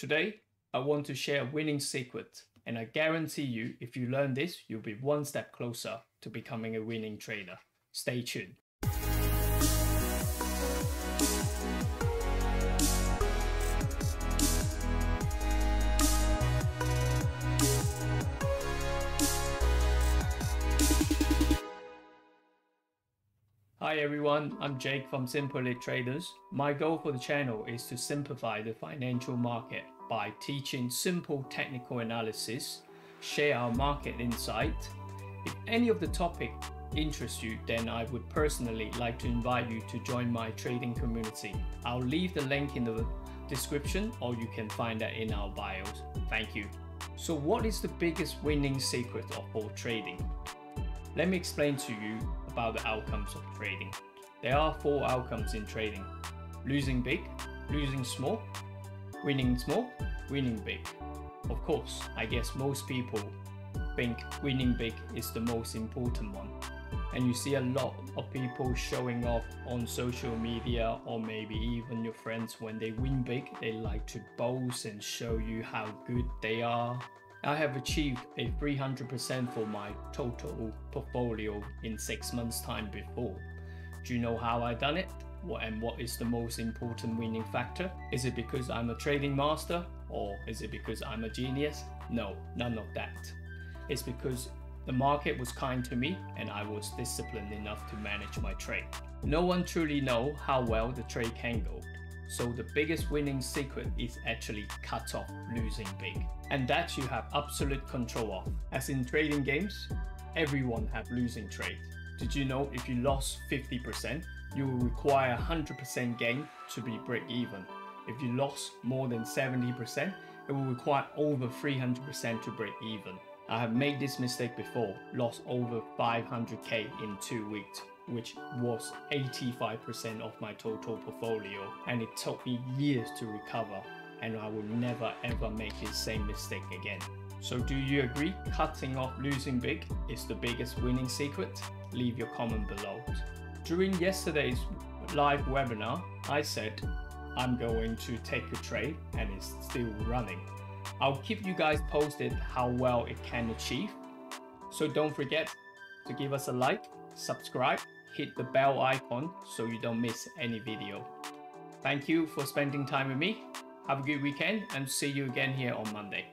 Today, I want to share a winning secret, and I guarantee you, if you learn this, you'll be one step closer to becoming a winning trader. Stay tuned. Hi everyone, I'm Jake from Elite Traders. My goal for the channel is to simplify the financial market by teaching simple technical analysis, share our market insight. If any of the topic interests you, then I would personally like to invite you to join my trading community. I'll leave the link in the description or you can find that in our bios. Thank you. So what is the biggest winning secret of all trading? Let me explain to you about the outcomes of trading. There are four outcomes in trading. Losing big, losing small, winning small, winning big. Of course, I guess most people think winning big is the most important one. And you see a lot of people showing off on social media or maybe even your friends when they win big, they like to boast and show you how good they are I have achieved a 300% for my total portfolio in six months time before. Do you know how I done it? What and what is the most important winning factor? Is it because I'm a trading master or is it because I'm a genius? No, none of that. It's because the market was kind to me and I was disciplined enough to manage my trade. No one truly know how well the trade can go. So the biggest winning secret is actually cut off losing big. And that you have absolute control of. As in trading games, everyone have losing trade. Did you know if you lost 50%, you will require 100% gain to be break even. If you lost more than 70%, it will require over 300% to break even. I have made this mistake before, lost over 500k in two weeks which was 85% of my total portfolio and it took me years to recover and I will never ever make the same mistake again. So do you agree cutting off losing big is the biggest winning secret? Leave your comment below. During yesterday's live webinar, I said I'm going to take a trade and it's still running. I'll keep you guys posted how well it can achieve. So don't forget to give us a like, subscribe, hit the bell icon so you don't miss any video. Thank you for spending time with me. Have a good weekend and see you again here on Monday.